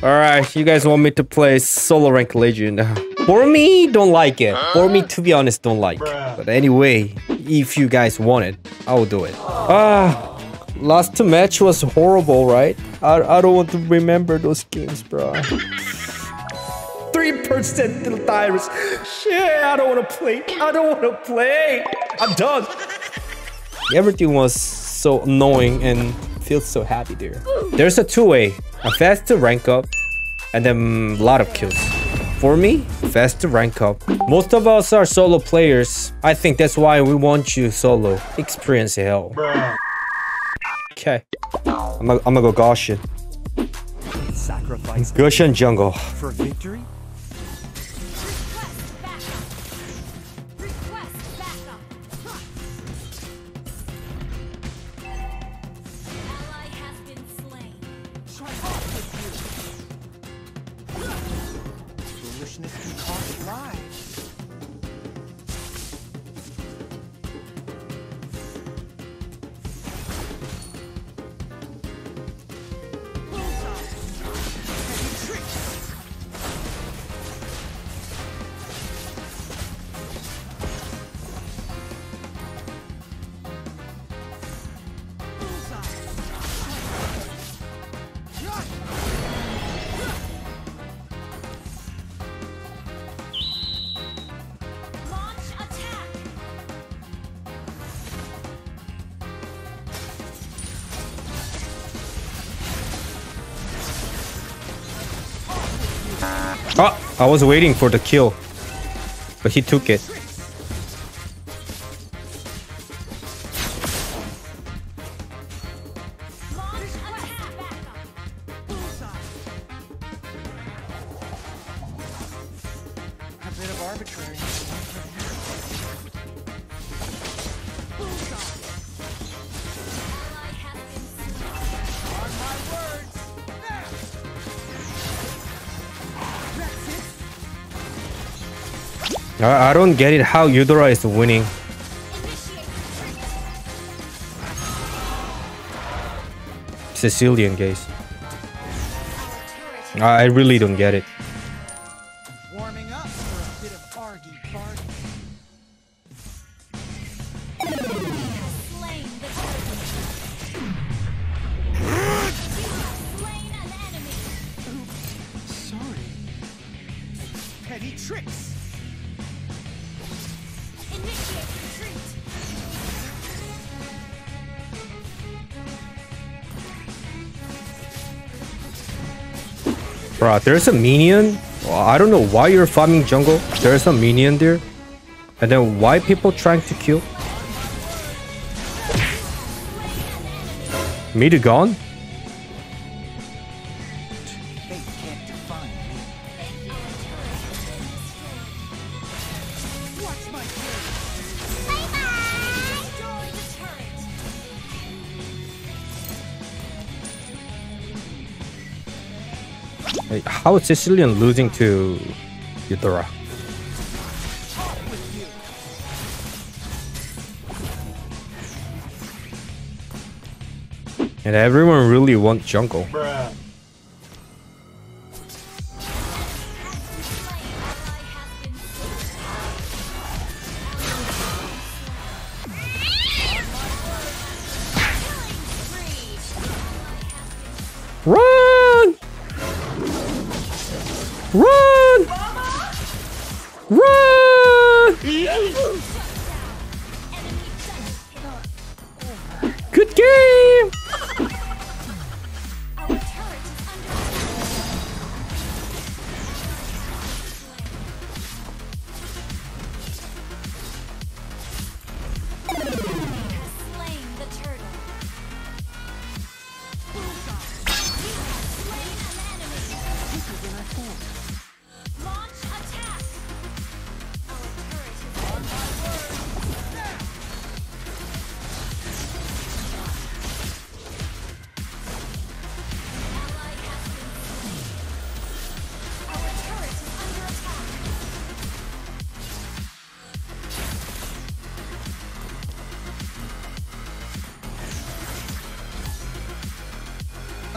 Alright, you guys want me to play solo rank legend. For me, don't like it. For me, to be honest, don't like it. But anyway, if you guys want it, I will do it. Ah, last match was horrible, right? I, I don't want to remember those games, bro. 3% till tyrus. Shit, I don't want to play. I don't want to play. I'm done. Everything was so annoying and feels so happy there. There's a two-way. A fast rank up and then a lot of kills. For me, fast to rank up. Most of us are solo players. I think that's why we want you solo. Experience hell. Okay. I'm gonna, go Gusion. Sacrifice jungle. for victory? Oh, I was waiting for the kill. But he took it. I, I don't get it how Eudora is winning. Cecilion guys. I really don't get it. Bro, there's a minion. I don't know why you're farming jungle. There's a minion there. And then why people trying to kill? Mid gone? How is Cecilion losing to Eudora? And everyone really want jungle. Run!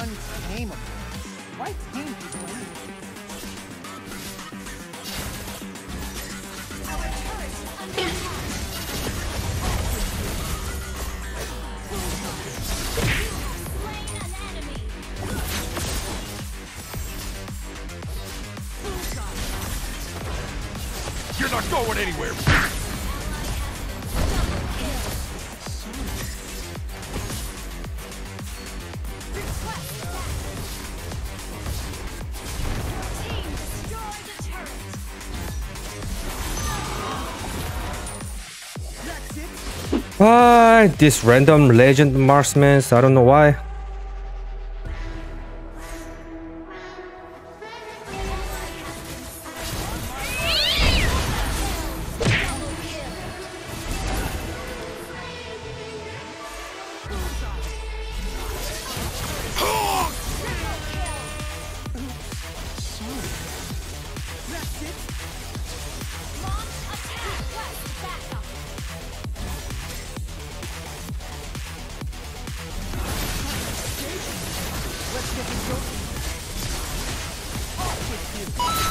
Why tame people You're not going anywhere! Ah, this random legend marksman. I don't know why. My choice is in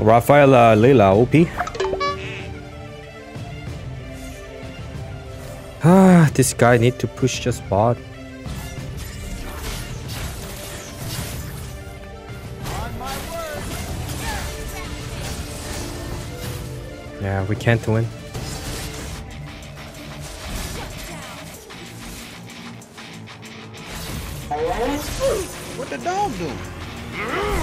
Rafael uh, Layla OP. Ah, this guy need to push just bot. Yeah, we can't win. What the dog do?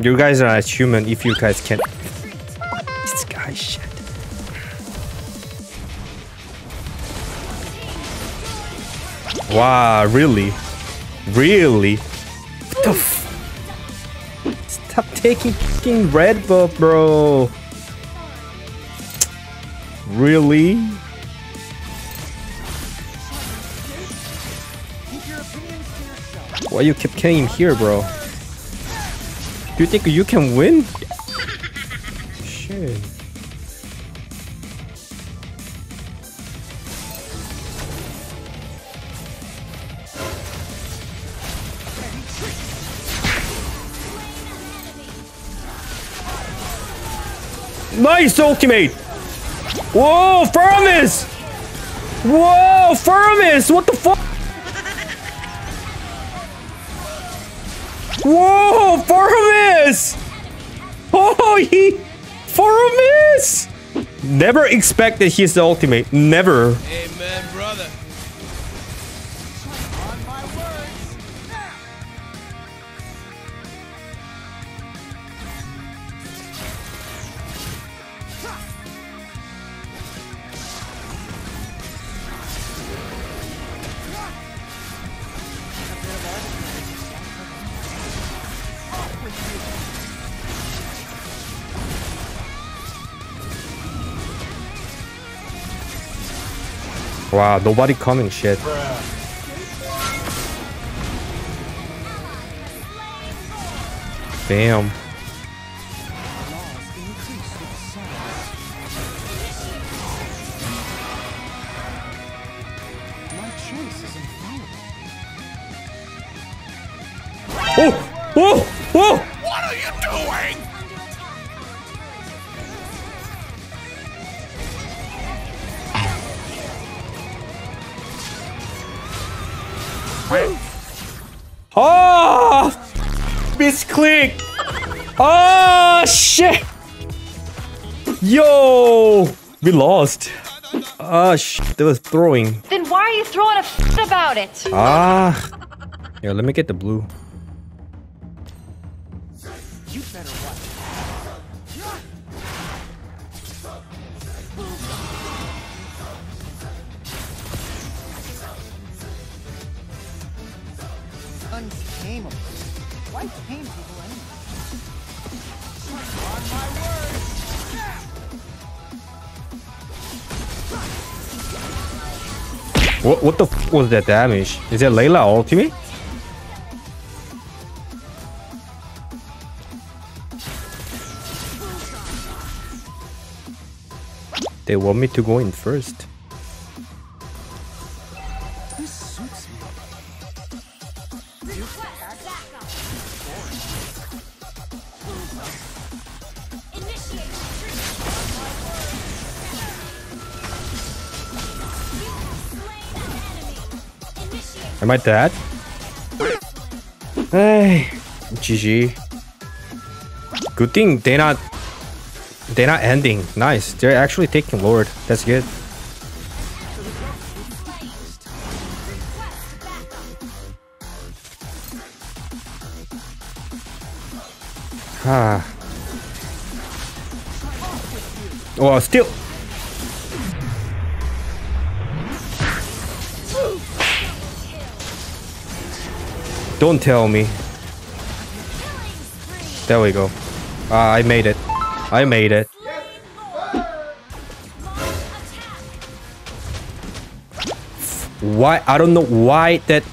You guys are as human if you guys can. This guy shit. Wow, really? Really? What the f- Stop taking fucking Red Bull, bro. Really? Why you keep killing here, bro? Do you think you can win? Shit. Nice ultimate! Whoa, Faramis! Whoa, Faramis! What the fuck? Whoa, Faramis! Oh, he... Faramis! Never expected he's the ultimate. Never. Amen, brother. On my words. Wow, nobody coming, shit. Damn. Oh! Whoa! Whoa! What are you doing? Oh! Misclick! Oh, shit! Yo! We lost. Ah, shit. They was throwing. Then why are you throwing a about it? Ah. Yeah, let me get the blue. Why tame people anyway? What, what the f was that damage? Is that Layla ultimate? They want me to go in first. This suits me. Am I dead? Hey, GG. Good thing they're not they're not ending. Nice. They're actually taking Lord. That's good. Ah. Oh, still. Don't tell me. There we go. Ah, I made it. I made it. Why? I don't know why that.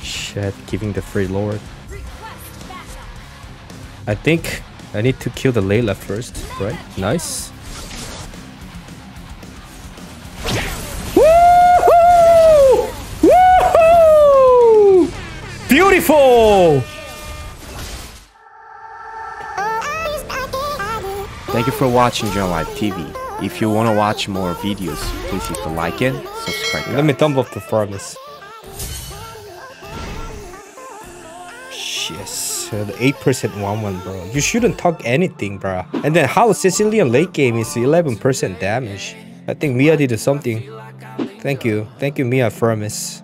Shit, giving the free lord. I think I need to kill the Layla first, right? Nice. Beautiful! Thank you for watching John Live TV. If you want to watch more videos, please hit the like and subscribe. Let me thumb up the farmers. Yes, the 8% 1-1, bro. You shouldn't talk anything, bro. And then how Cecilion late game is 11% damage. I think Mia did something. Thank you. Thank you, Mia Faramis.